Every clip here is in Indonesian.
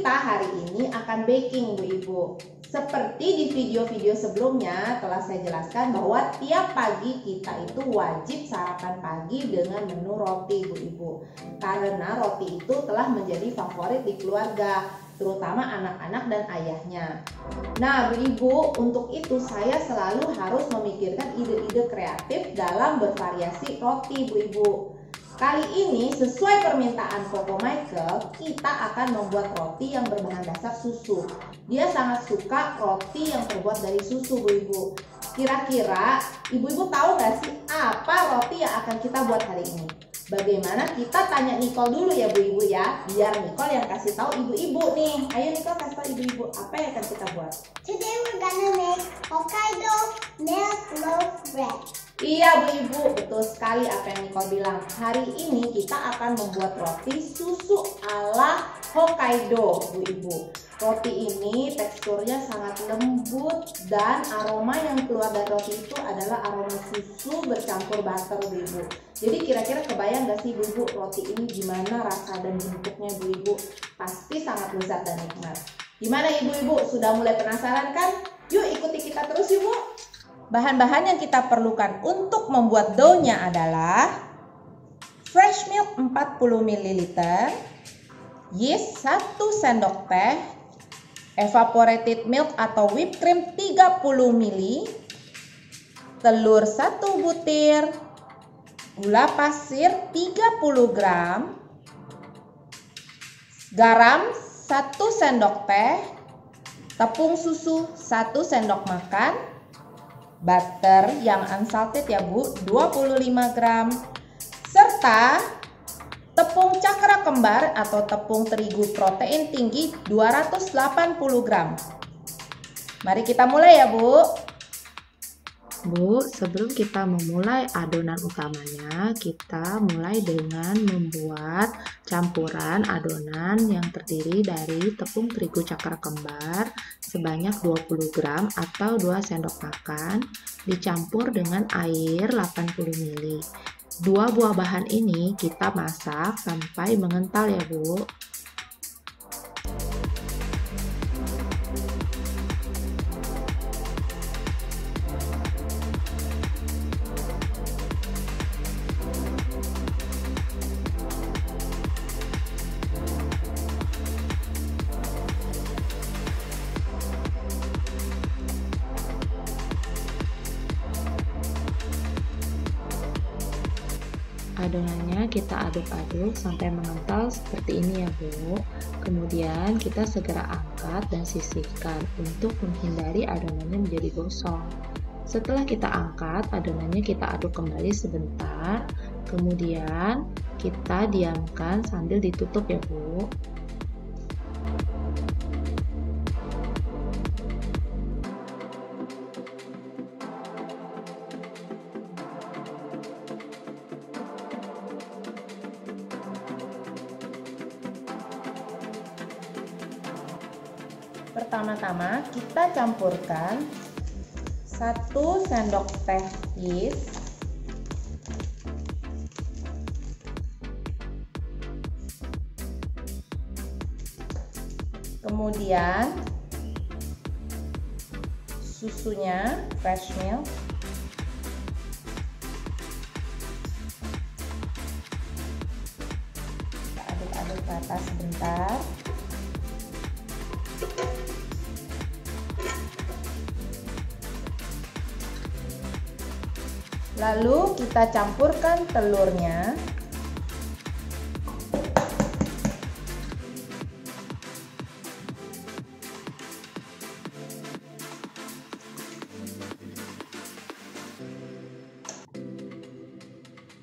Kita hari ini akan baking, Bu Ibu. Seperti di video-video sebelumnya telah saya jelaskan bahwa tiap pagi kita itu wajib sarapan pagi dengan menu roti, Bu Ibu. Karena roti itu telah menjadi favorit di keluarga, terutama anak-anak dan ayahnya. Nah, Bu Ibu, untuk itu saya selalu harus memikirkan ide-ide kreatif dalam bervariasi roti, Bu Ibu. Kali ini sesuai permintaan Koko Michael, kita akan membuat roti yang berbahan dasar susu. Dia sangat suka roti yang terbuat dari susu, Bu Ibu. Kira-kira ibu-ibu tahu nggak sih apa roti yang akan kita buat hari ini? Bagaimana kita tanya Nicole dulu ya Bu Ibu ya, biar Nicole yang kasih tahu ibu-ibu nih. Ayo Nicole kasih tahu ibu-ibu apa yang akan kita buat. Today we're gonna make Hokkaido milk loaf bread. Iya Bu Ibu, betul sekali apa yang Nicole bilang. Hari ini kita akan membuat roti susu ala Hokkaido Bu Ibu. Roti ini teksturnya sangat lembut dan aroma yang keluar dari roti itu adalah aroma susu bercampur butter Bu Ibu. Jadi kira-kira kebayang gak sih Bu Ibu roti ini gimana rasa dan bentuknya Bu Ibu? Pasti sangat lezat dan nikmat. Gimana Ibu-ibu? Sudah mulai penasaran kan? Yuk ikuti kita terus yuk Bu. Bahan-bahan yang kita perlukan untuk membuat dough-nya adalah fresh milk 40 ml, yeast 1 sendok teh, evaporated milk atau whipped cream 30 ml, telur 1 butir, gula pasir 30 gram, garam 1 sendok teh, tepung susu 1 sendok makan, butter yang unsalted ya Bu. 25 gram. Serta tepung cakra kembar atau tepung terigu protein tinggi 280 gram. Mari kita mulai ya Bu Bu, sebelum kita memulai adonan utamanya, kita mulai dengan membuat campuran adonan yang terdiri dari tepung terigu cakra kembar sebanyak 20 gram atau 2 sendok makan dicampur dengan air 80 ml. Dua buah bahan ini kita masak sampai mengental ya, Bu. Adonannya kita aduk-aduk sampai mengental seperti ini ya Bu. Kemudian kita segera angkat dan sisihkan untuk menghindari adonannya menjadi gosong. Setelah kita angkat adonannya kita aduk kembali sebentar. Kemudian kita diamkan sambil ditutup ya Bu Pertama-tama kita campurkan 1 sendok teh yeast Kemudian susunya fresh milk. Aduk-aduk rata sebentar Lalu kita campurkan telurnya.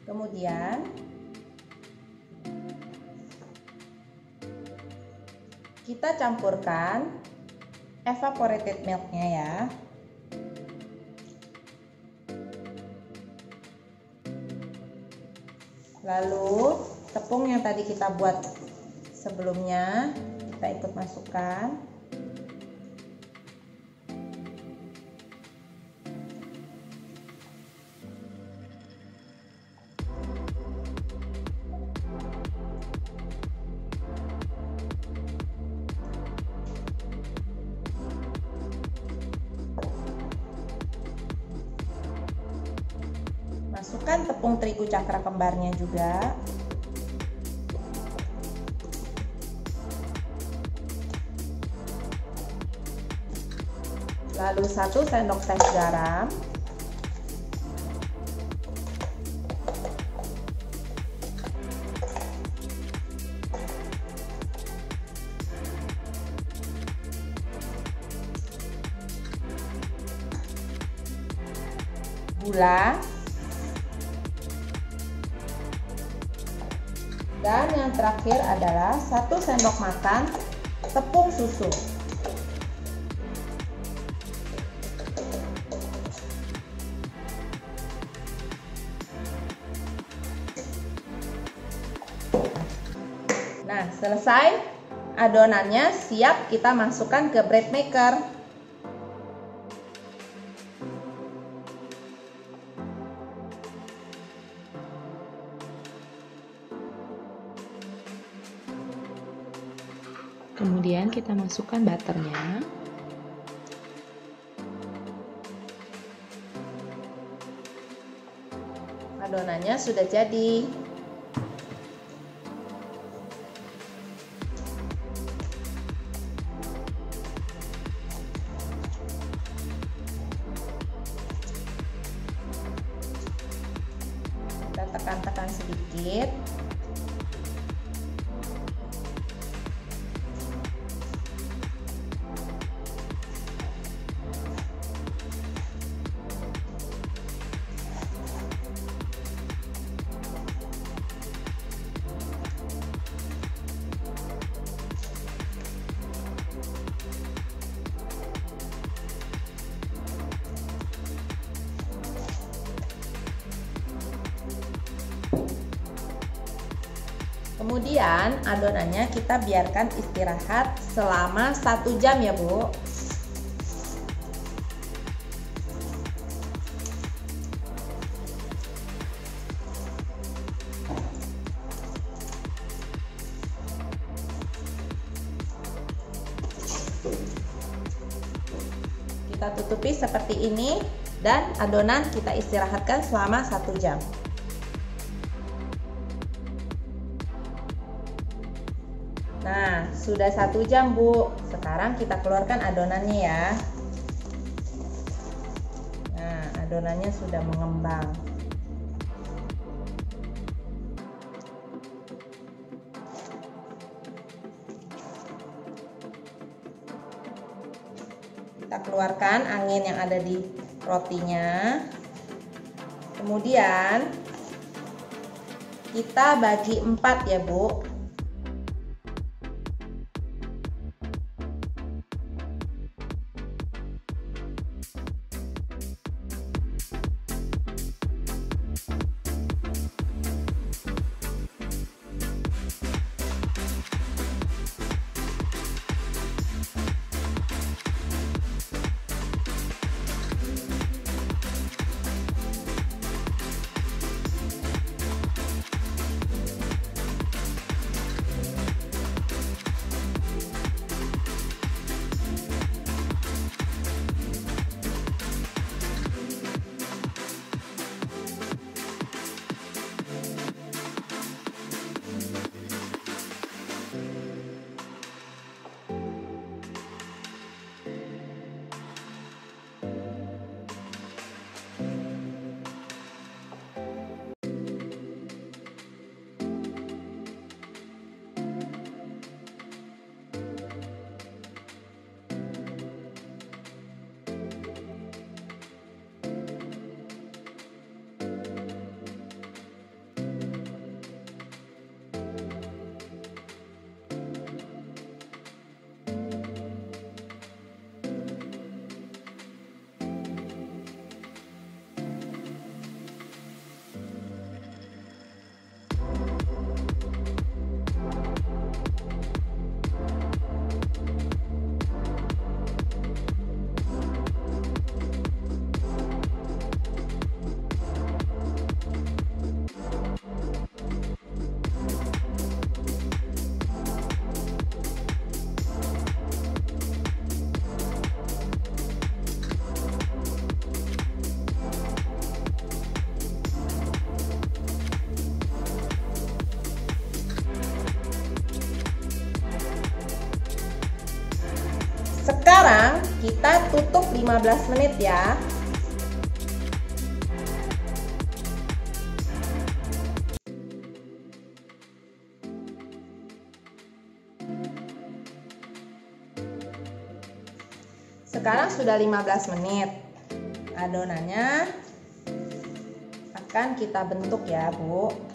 Kemudian kita campurkan evaporated milknya ya. Lalu tepung yang tadi kita buat sebelumnya kita ikut masukkan. Terigu cakra kembarnya juga. Lalu satu sendok teh garam. gula terakhir adalah satu sendok makan tepung susu Nah, selesai adonannya siap kita masukkan ke bread maker. Masukkan butternya. Adonannya sudah jadi. Kita tekan-tekan sedikit. Kemudian adonannya kita biarkan istirahat selama satu jam ya Bu. Kita tutupi seperti ini dan adonan kita istirahatkan selama satu jam. Nah, sudah satu jam, Bu. Sekarang kita keluarkan adonannya ya. Nah, adonannya sudah mengembang. Kita keluarkan angin yang ada di rotinya. Kemudian kita bagi empat ya, Bu. Sekarang kita tutup 15 menit ya. Sekarang sudah 15 menit. Adonannya akan kita bentuk ya, Bu.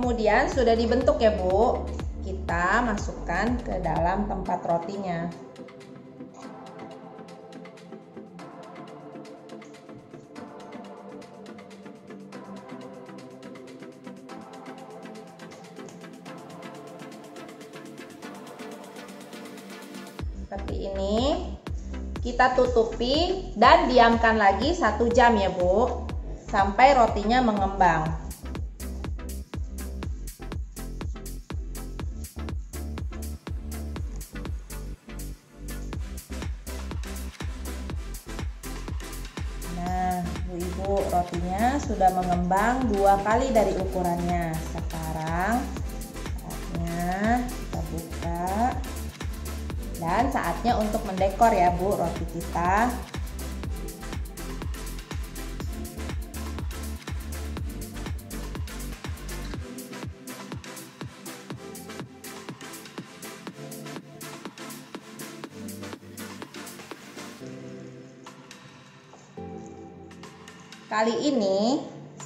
Kemudian sudah dibentuk ya Bu. Kita masukkan ke dalam tempat rotinya. Seperti ini. Kita tutupi dan diamkan lagi satu jam ya Bu. Sampai rotinya mengembang. Mengembang dua kali dari ukurannya. Sekarang saatnya kita buka. Dan saatnya untuk mendekor ya Bu roti kita. Kali ini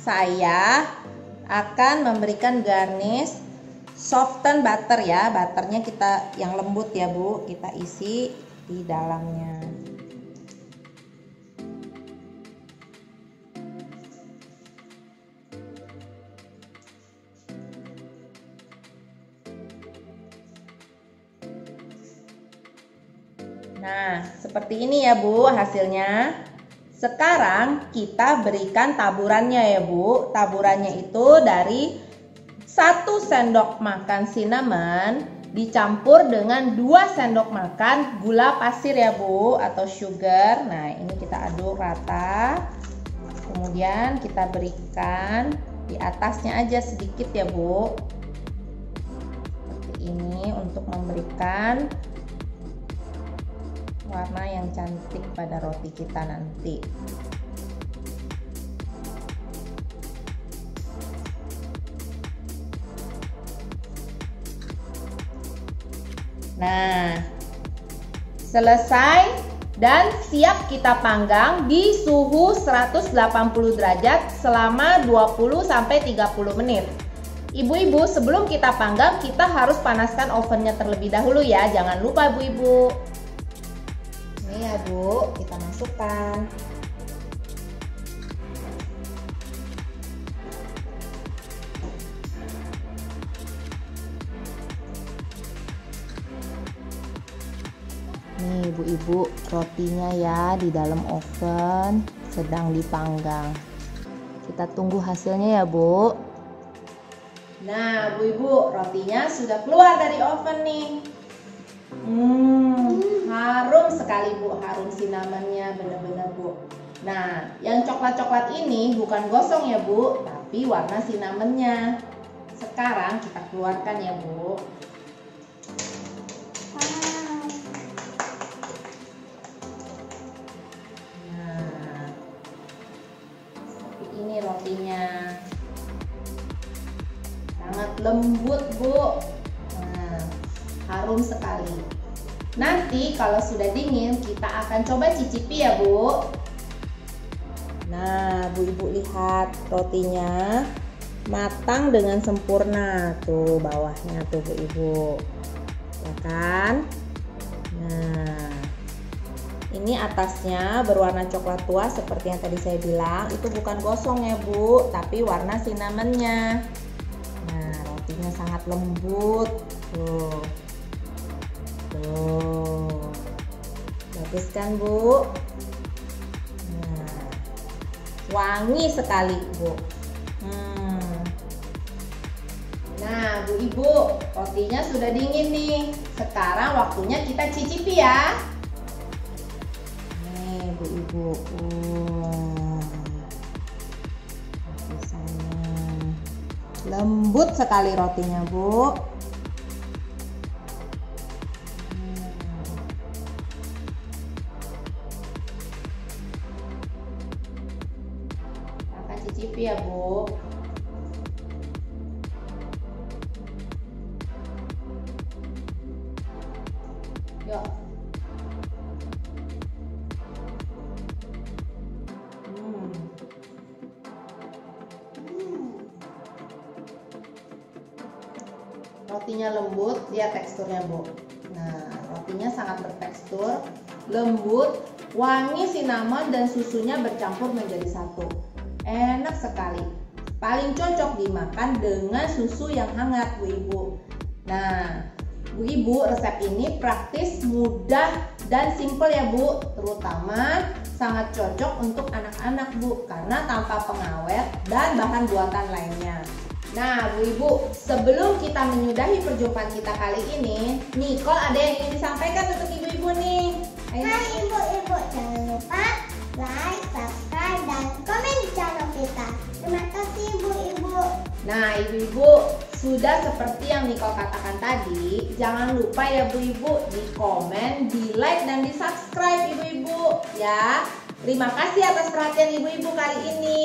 saya akan memberikan garnish soften butter ya. Butternya kita yang lembut ya Bu, kita isi di dalamnya. Nah, seperti ini ya Bu hasilnya. Sekarang kita berikan taburannya ya Bu. Taburannya itu dari 1 sendok makan cinnamon dicampur dengan 2 sendok makan gula pasir ya Bu atau sugar. Nah, ini kita aduk rata. Kemudian kita berikan di atasnya aja sedikit ya Bu. Seperti ini untuk memberikan warna yang cantik pada roti kita nanti. Nah, selesai dan siap kita panggang di suhu 180 derajat selama 20 sampai 30 menit. Ibu-ibu, sebelum kita panggang, kita harus panaskan ovennya terlebih dahulu ya. Jangan lupa ibu-ibu. Ya, Bu, kita masukkan. Nih ibu-ibu rotinya ya di dalam oven sedang dipanggang. Kita tunggu hasilnya ya bu. Nah bu ibu rotinya sudah keluar dari oven nih. Hmm, harum sekali bu, harum sinamannya benar-benar bu. Nah yang coklat-coklat ini bukan gosong ya bu, tapi warna sinamannya. Sekarang kita keluarkan ya bu. Nah, ini rotinya. Sangat lembut, Bu. Nah, harum sekali. Nanti kalau sudah dingin, kita akan coba cicipi ya, Bu. Nah, Bu Ibu lihat rotinya matang dengan sempurna. Tuh bawahnya tuh Bu Ibu. Ya kan? Nah, ini atasnya berwarna coklat tua seperti yang tadi saya bilang. Itu bukan gosong ya Bu, tapi warna cinnamonnya. Nah, rotinya sangat lembut. Tuh. Tuh. Bagus kan Bu? Nah, wangi sekali Bu. Hmm. Nah, Bu Ibu, rotinya sudah dingin nih. Sekarang waktunya kita cicipi ya. Nih, Bu Ibu. Rasanya lembut sekali rotinya, Bu. Hmm. Rotinya lembut, lihat teksturnya Bu. Nah, rotinya sangat bertekstur, lembut, wangi cinnamon dan susunya bercampur menjadi satu. Enak sekali. Paling cocok dimakan dengan susu yang hangat, Bu Ibu. Nah, Bu Ibu, resep ini praktis, mudah, dan simple ya Bu. Terutama sangat cocok untuk anak-anak Bu, karena tanpa pengawet dan bahan buatan lainnya. Nah, Bu Ibu, sebelum kita menyudahi perjumpaan kita kali ini, Nicole ada yang ingin disampaikan untuk Ibu-ibu nih. Ayo. Hai ibu-ibu, jangan lupa like, subscribe, dan komen di channel kita. Terima kasih. Nah, ibu-ibu sudah seperti yang Niko katakan tadi, jangan lupa ya bu-ibu di komen, di like dan di subscribe ibu-ibu ya. Terima kasih atas perhatian ibu-ibu kali ini.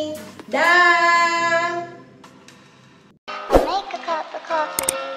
Dah. Make a cup of coffee.